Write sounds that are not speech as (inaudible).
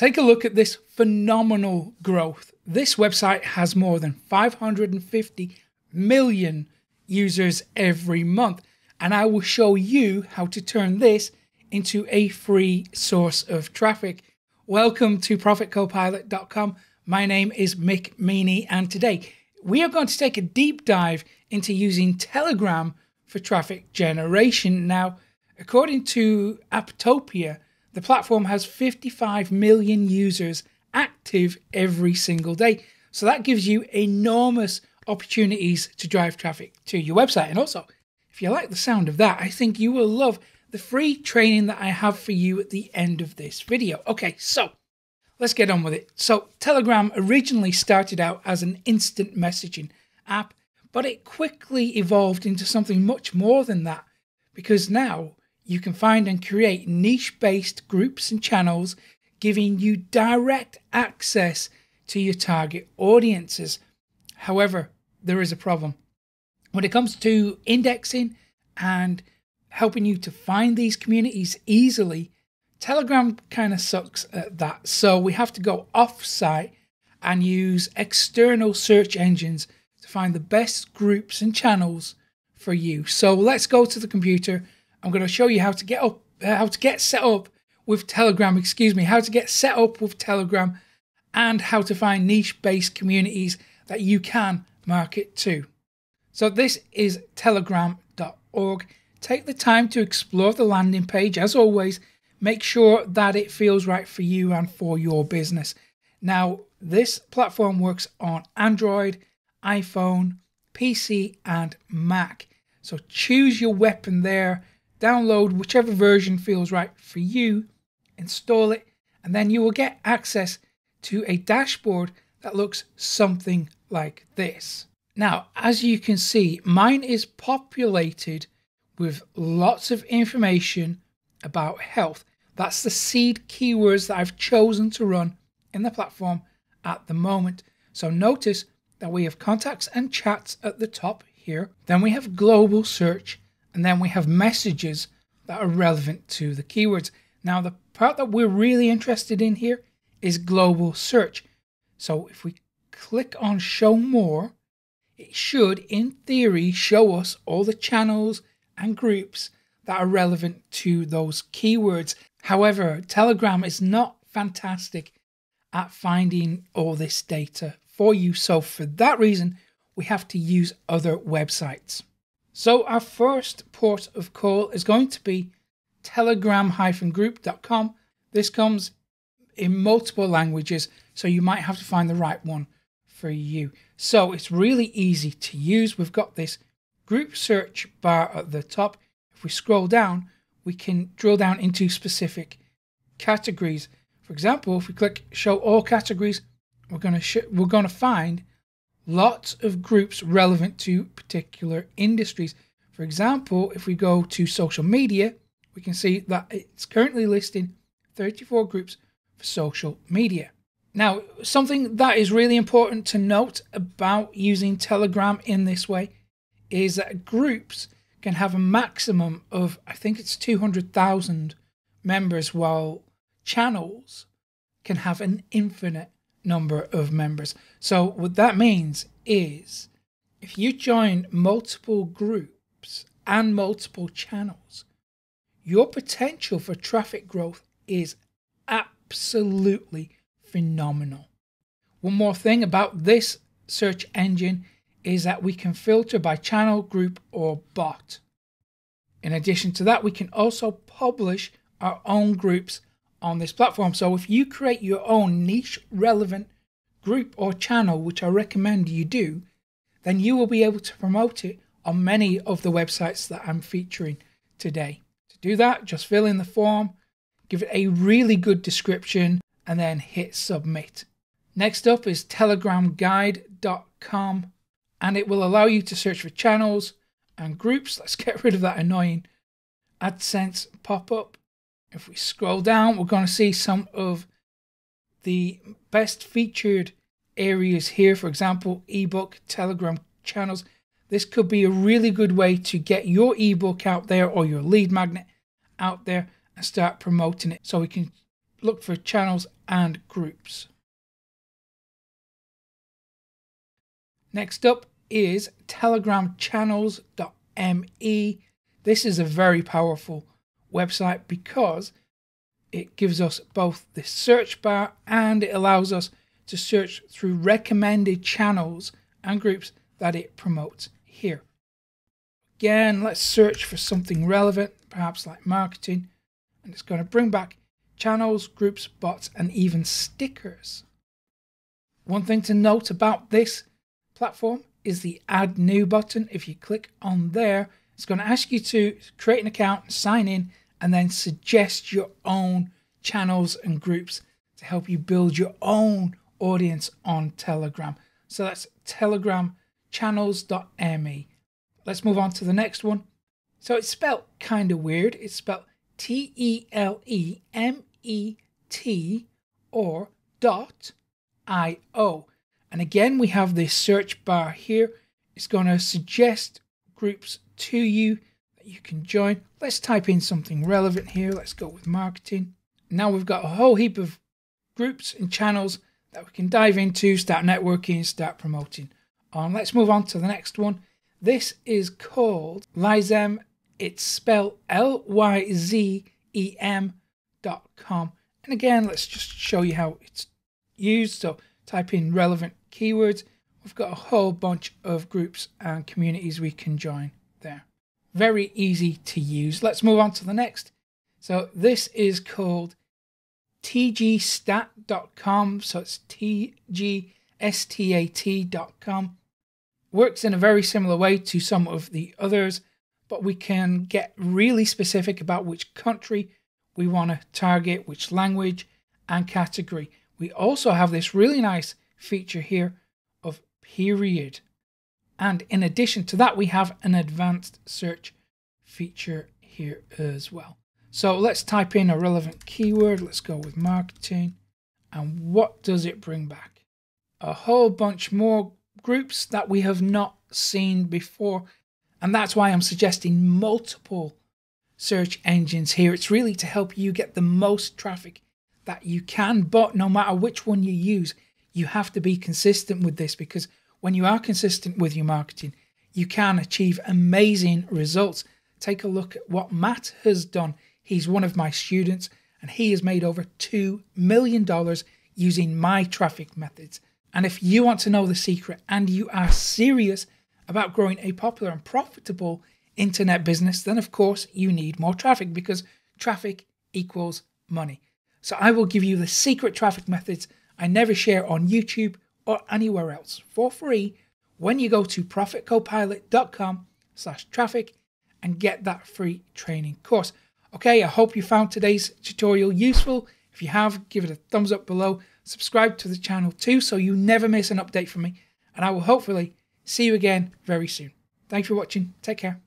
Take a look at this phenomenal growth. This website has more than 550 million users every month, and I will show you how to turn this into a free source of traffic. Welcome to ProfitCopilot.com. My name is Mick Meaney, and today we are going to take a deep dive into using Telegram for traffic generation. Now, according to Apptopia, the platform has 55 million users active every single day. So that gives you enormous opportunities to drive traffic to your website. And also, if you like the sound of that, I think you will love the free training that I have for you at the end of this video. Okay, so let's get on with it. So, Telegram originally started out as an instant messaging app, but it quickly evolved into something much more than that because now you can find and create niche based groups and channels giving you direct access to your target audiences. However, there is a problem. When it comes to indexing and helping you to find these communities easily, Telegram kind of sucks at that. So we have to go off site and use external search engines to find the best groups and channels for you. So let's go to the computer. I'm going to show you how to get up, uh, how to get set up with Telegram, excuse me, how to get set up with Telegram and how to find niche based communities that you can market to. So this is telegram.org. Take the time to explore the landing page. As always, make sure that it feels right for you and for your business. Now, this platform works on Android, iPhone, PC, and Mac. So choose your weapon there, download whichever version feels right for you, install it, and then you will get access to a dashboard that looks something like this. Now, as you can see, mine is populated with lots of information about health. That's the seed keywords that I've chosen to run in the platform at the moment. So notice that we have contacts and chats at the top here. Then we have global search, and then we have messages that are relevant to the keywords. Now, the part that we're really interested in here is global search. So if we click on show more, it should, in theory, show us all the channels and groups that are relevant to those keywords. However, Telegram is not fantastic at finding all this data for you. So, for that reason, we have to use other websites. So, our first port of call is going to be telegram-group.com. This comes in multiple languages, so you might have to find the right one for you. So, it's really easy to use. We've got this group search bar at the top. If we scroll down, we can drill down into specific categories. For example, if we click show all categories, we're going to we're going to find lots of groups relevant to particular industries. For example, if we go to social media, we can see that it's currently listing 34 groups for social media. Now, something that is really important to note about using Telegram in this way is that groups can have a maximum of, I think it's 200,000 members, while channels can have an infinite number of members. So, what that means is if you join multiple groups and multiple channels, your potential for traffic growth is absolutely phenomenal. One more thing about this search engine is that we can filter by channel, group, or bot. In addition to that, we can also publish our own groups on this platform. So if you create your own niche relevant group or channel, which I recommend you do, then you will be able to promote it on many of the websites that I'm featuring today. To do that, just fill in the form, give it a really good description, and then hit submit. Next up is telegramguide.com and it will allow you to search for channels and groups. (laughs) Let's get rid of that annoying AdSense pop up. If we scroll down, we're going to see some of the best featured areas here. For example, ebook, Telegram channels. This could be a really good way to get your ebook out there or your lead magnet out there and start promoting it. So we can look for channels and groups. Next up is telegramchannels.me. This is a very powerful website because it gives us both the search bar and it allows us to search through recommended channels and groups that it promotes here. Again, let's search for something relevant, perhaps like marketing, and it's going to bring back channels, groups, bots, and even stickers. One thing to note about this platform is the add new button. If you click on there, it's going to ask you to create an account, and sign in, and then suggest your own channels and groups to help you build your own audience on Telegram. So that's telegramchannels.me. Let's move on to the next one. So it's spelled kind of weird. It's spelled T E L E M E T or dot I O. And again, we have this search bar here. It's going to suggest groups to you you can join. Let's type in something relevant here. Let's go with marketing. Now we've got a whole heap of groups and channels that we can dive into, start networking, start promoting. Um, let's move on to the next one. This is called Lyzem. It's spelled L Y Z E M dot com. And again, let's just show you how it's used. So type in relevant keywords. We've got a whole bunch of groups and communities we can join there. Very easy to use. Let's move on to the next. So this is called tgstat.com. So it's tgstat.com. Works in a very similar way to some of the others, but we can get really specific about which country we want to target, which language and category. We also have this really nice feature here of period. And in addition to that, we have an advanced search feature here as well. So let's type in a relevant keyword. Let's go with marketing. And what does it bring back? A whole bunch more groups that we have not seen before. And that's why I'm suggesting multiple search engines here. It's really to help you get the most traffic that you can. But no matter which one you use, you have to be consistent with this because when you are consistent with your marketing, you can achieve amazing results. Take a look at what Matt has done He's one of my students and he has made over $2 million using my traffic methods. And if you want to know the secret and you are serious about growing a popular and profitable internet business, then of course you need more traffic because traffic equals money. So I will give you the secret traffic methods I never share on YouTube or anywhere else for free when you go to profitcopilot.com slash traffic and get that free training course. Okay, I hope you found today's tutorial useful. If you have, give it a thumbs up below. Subscribe to the channel too so you never miss an update from me. And I will hopefully see you again very soon. Thanks for watching. Take care.